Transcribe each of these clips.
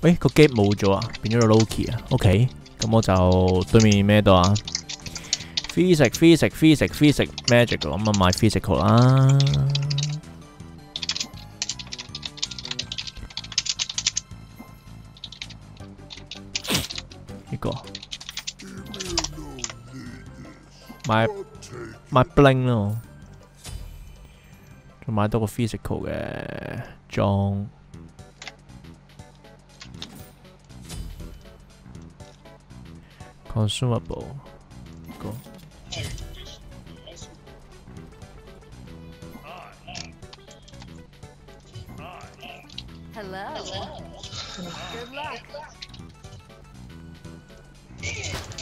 喂，個 game 冇咗啊，變咗個 Loki 啊。OK，咁我就對面咩度啊？Physics、Physics、Physics、Physics、Magic 咁啊，買 Physical 啦。呢個買買 bling 咯，再买多个 physical 嘅装。consumable 个。Hello. Good luck.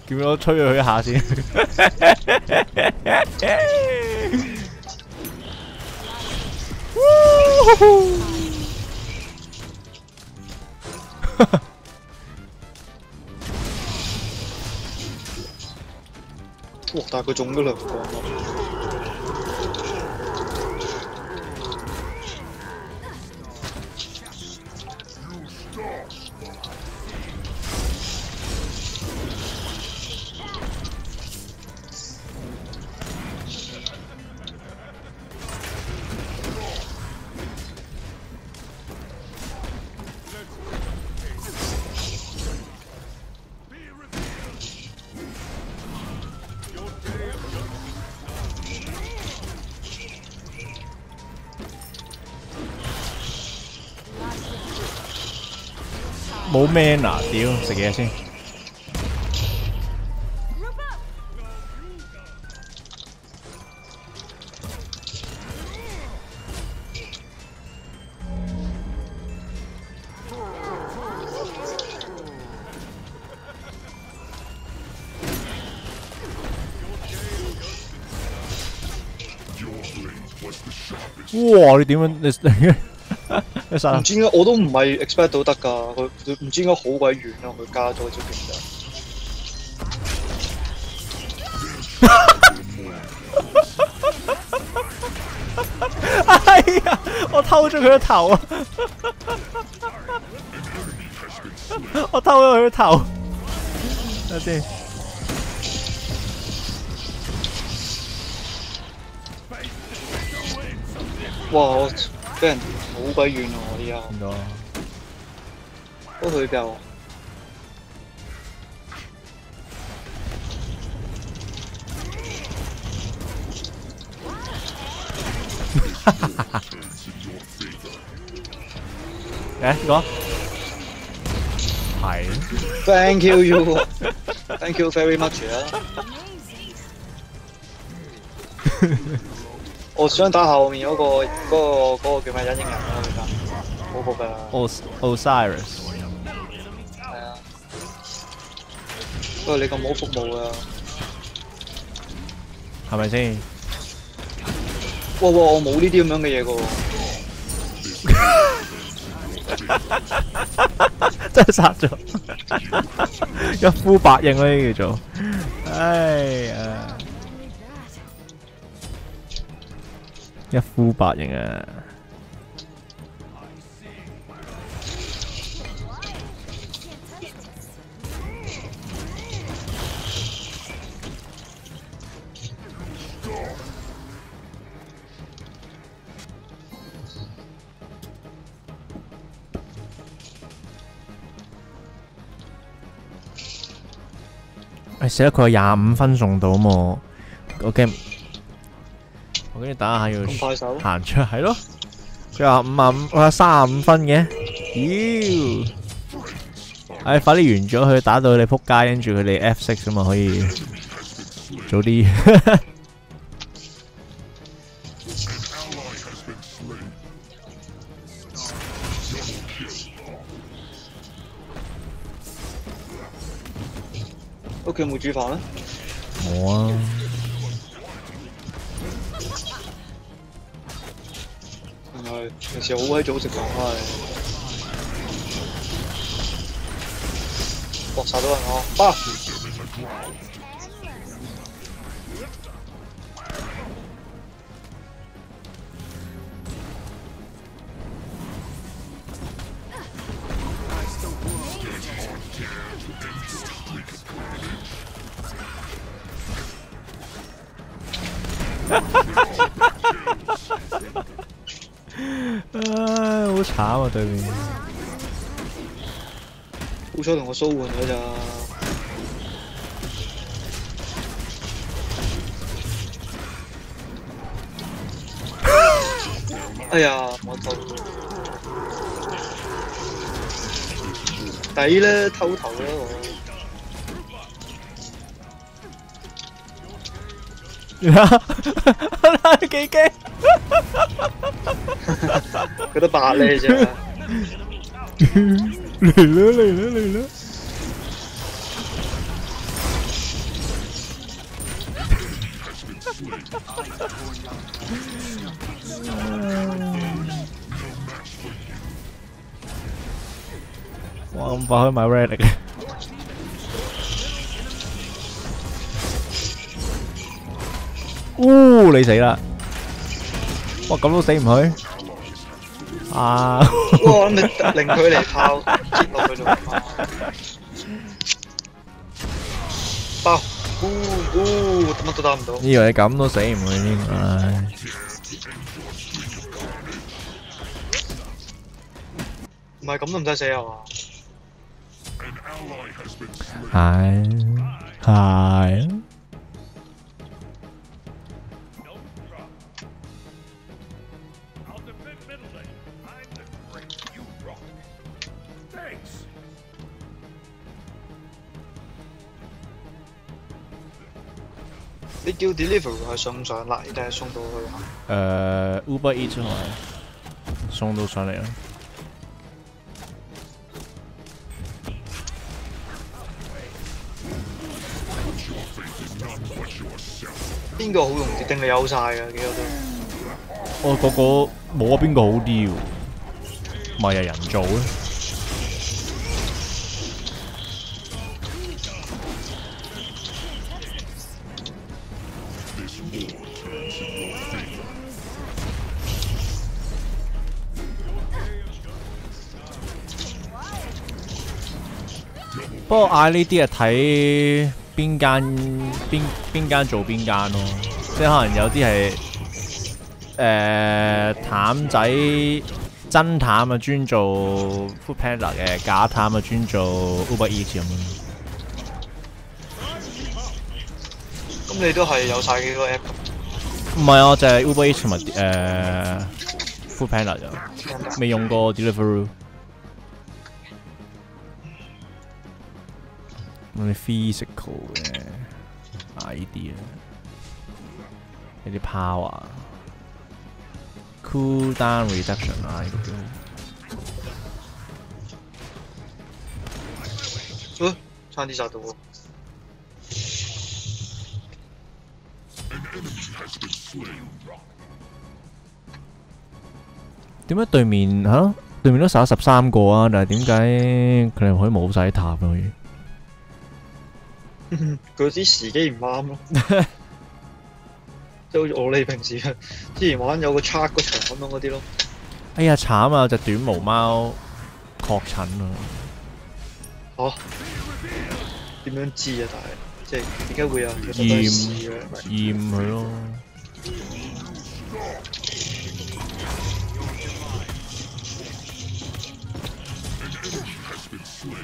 点样吹佢一下先哇大哥中个了冇 man 啊！屌，食嘢先。哇！你點樣？你你 唔知點解我都唔係 expect 到得㗎，佢佢唔知點解好鬼遠啊！佢加咗招技就。哎呀！我偷咗佢個頭啊！我偷咗佢個頭。等下先。哇！我俾人好鬼遠啊！我而家見到啊。都佢夠。誒，呢個係 Thank you you, thank you very much 啊！我想打後面嗰、個嗰、個嗰、個叫咩隱形人啊？佢打嗰個㗎。Os Osiris。係啊。不過你咁冇服務啊！係咪先？哇哇！我冇呢啲咁樣嘅嘢㗎喎。真係殺咗，一呼百應呢啲叫做，哎呀，一呼百應啊！哎死啦！佢廿五分送到嘛？我驚，我跟住打下要行出係咯，佢話五啊五，我三啊五分嘅，妖！唉，快啲完咗佢，打到佢哋撲街，跟住佢哋 F 6咁嘛，可以早啲。屋企有冇煮飯啊？冇啊，系平時好鬼早食飯翻嚟，搏殺到人我巴。唉，好慘啊對面。好彩同我蘇換咗咋。哎呀，我偷抵啦，偷頭啦我。幾驚！佢都八呢啫。嚟啦嚟啦嚟啦！哇！咁快可以買 red 嘅，呜！你死啦！哇！咁都死唔去啊！哇！你令佢嚟炮，接落去度。爆！呼呼，乜都打唔到。以為你咁都死唔去添，唉！唔係咁都唔使死啊嘛.係係你叫 delivery 係送上嚟定係送到去啊？誒 Uber Eats 係咪送到上嚟啦？邊個好容易定你有晒㗎？幾個都。我個個冇啊，邊個好啲喎？咪係人做咧？不過嗌呢啲啊睇邊間邊邊間做邊間咯，即係可能有啲係誒淡仔真淡啊，專做 Food Panda 嘅；假淡啊，專做 Uber Eats 咁咁你都係有晒幾個 app 唔係啊，我就係 Uber Eats 同埋誒 Food Panda 咋，未用過 Deliveroo。咁啲 physical 嘅 idea，有啲 power、cool down reduction 啊，呢個叫。呃差啲殺到喎。點解對面嚇、啊？對面都殺咗十三個啊，但係點解佢哋可以冇晒塔嘅可以？佢 啲時機唔啱咯。即係好似我哋平時之前玩有個 charge 嗰場咁樣嗰啲咯。哎呀慘啊！只短毛貓確診啊！嚇、點樣知啊？但係即係點解會有人其實都係試嘅？驗佢咯。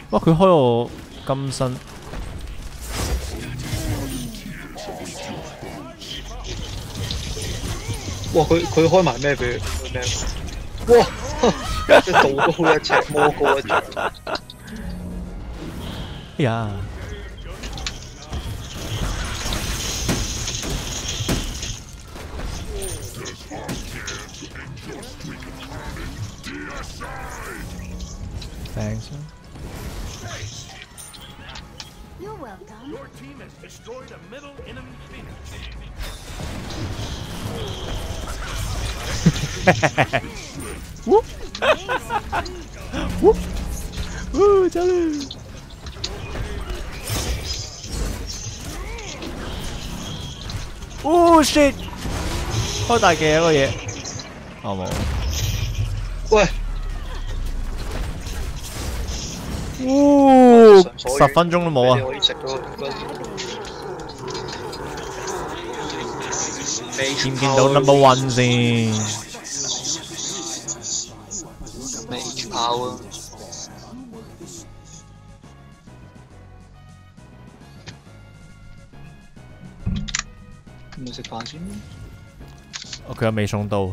哇！佢開我金身，哇！佢佢開埋咩俾佢咩？哇！即係道高一尺，魔高一丈。哎呀 ，Thanks. You're welcome. Your team has destroyed a middle enemy phoenix. Woo, 走啦！Oh shit！开大嘅一个嘢，哦冇。喂， 哦，神所十分鐘都冇啊！你可以食到個見唔見到 number one 先？Mage power。咁咪食飯先。哦，佢又未送到。